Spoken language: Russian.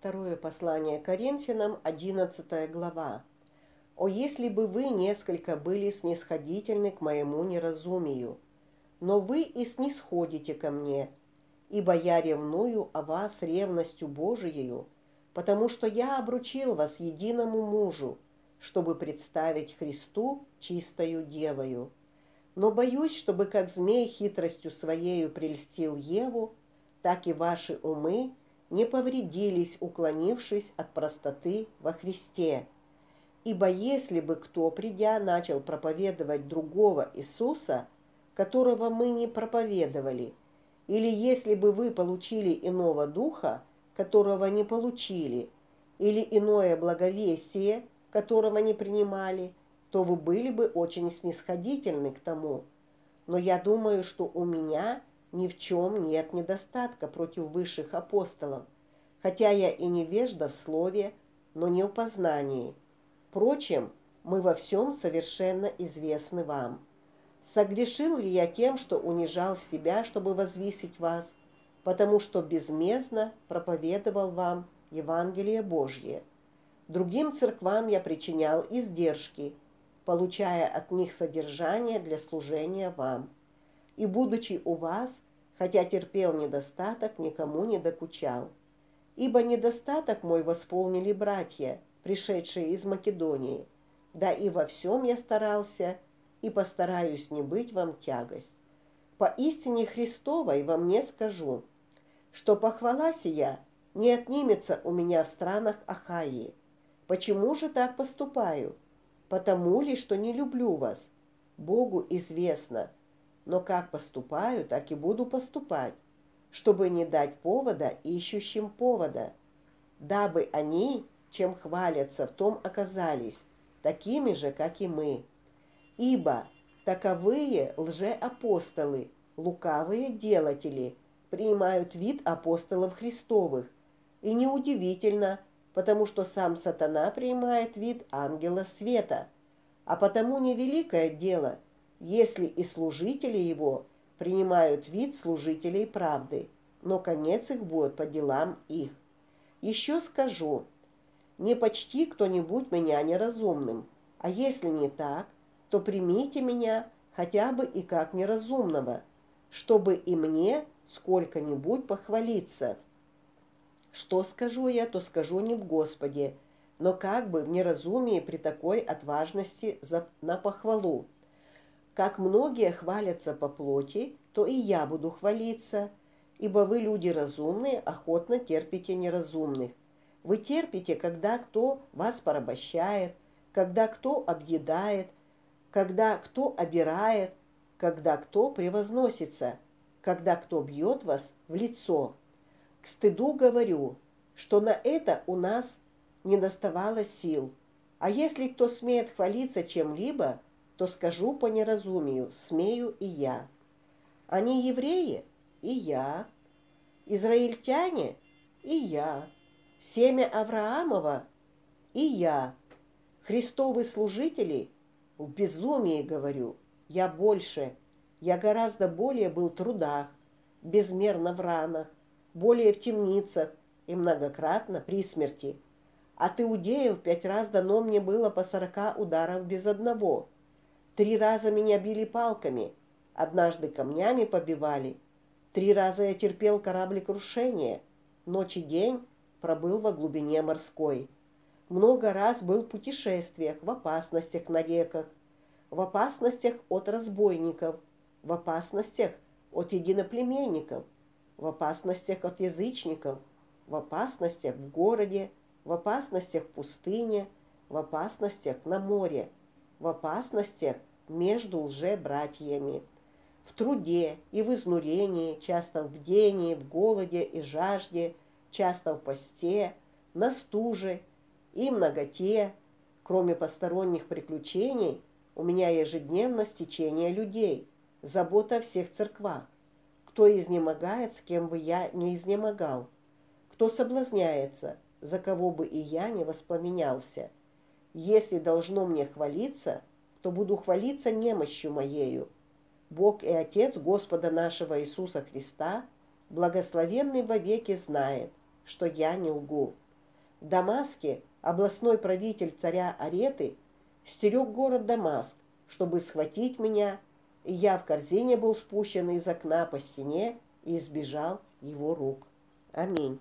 Второе послание Коринфянам, 11 глава. «О, если бы вы несколько были снисходительны к моему неразумию, но вы и снисходите ко мне, ибо я ревную о вас ревностью Божиею, потому что я обручил вас единому мужу, чтобы представить Христу чистою девою. Но боюсь, чтобы как змей хитростью своею прельстил Еву, так и ваши умы не повредились, уклонившись от простоты во Христе. Ибо если бы кто, придя, начал проповедовать другого Иисуса, которого мы не проповедовали, или если бы вы получили иного духа, которого не получили, или иное благовестие, которого не принимали, то вы были бы очень снисходительны к тому. Но я думаю, что у меня ни в чем нет недостатка против высших апостолов, хотя я и невежда в слове, но не в познании. Впрочем, мы во всем совершенно известны вам. Согрешил ли я тем, что унижал себя, чтобы возвысить вас, потому что безмездно проповедовал вам Евангелие Божье? Другим церквам я причинял издержки, получая от них содержание для служения вам и, будучи у вас, хотя терпел недостаток, никому не докучал. Ибо недостаток мой восполнили братья, пришедшие из Македонии, да и во всем я старался, и постараюсь не быть вам тягость. По истине Христовой во мне скажу, что похвала сия не отнимется у меня в странах Ахаии. Почему же так поступаю? Потому ли, что не люблю вас? Богу известно – но как поступаю, так и буду поступать, чтобы не дать повода ищущим повода, дабы они, чем хвалятся, в том оказались, такими же, как и мы. Ибо таковые лжеапостолы, лукавые делатели, принимают вид апостолов Христовых, и неудивительно, потому что сам сатана принимает вид ангела света, а потому невеликое дело – если и служители его принимают вид служителей правды, но конец их будет по делам их. Еще скажу, не почти кто-нибудь меня неразумным, а если не так, то примите меня хотя бы и как неразумного, чтобы и мне сколько-нибудь похвалиться. Что скажу я, то скажу не в Господе, но как бы в неразумии при такой отважности за, на похвалу. Как многие хвалятся по плоти, то и я буду хвалиться, ибо вы люди разумные, охотно терпите неразумных. Вы терпите, когда кто вас порабощает, когда кто объедает, когда кто обирает, когда кто превозносится, когда кто бьет вас в лицо. К стыду говорю, что на это у нас не доставало сил. А если кто смеет хвалиться чем-либо, то скажу по неразумию, смею и я. Они евреи? И я. Израильтяне? И я. Семя Авраамова? И я. Христовы служители? В безумии, говорю. Я больше. Я гораздо более был в трудах, безмерно в ранах, более в темницах и многократно при смерти. От иудеев пять раз дано мне было по сорока ударов без одного – Три раза меня били палками, однажды камнями побивали. Три раза я терпел кораблекрушение, ночь и день пробыл во глубине морской. Много раз был в путешествиях, в опасностях на реках, в опасностях от разбойников, в опасностях от единоплеменников, в опасностях от язычников, в опасностях в городе, в опасностях в пустыне, в опасностях на море – в опасностях между лже-братьями, в труде и в изнурении, часто в бдении, в голоде и жажде, часто в посте, на стуже и многоте, кроме посторонних приключений, у меня ежедневно стечение людей, забота о всех церквах. Кто изнемогает, с кем бы я не изнемогал, кто соблазняется, за кого бы и я не воспламенялся – если должно мне хвалиться, то буду хвалиться немощью моею. Бог и Отец Господа нашего Иисуса Христа, благословенный вовеки, знает, что я не лгу. В Дамаске областной правитель царя Ареты стерег город Дамаск, чтобы схватить меня, и я в корзине был спущен из окна по стене и избежал его рук. Аминь.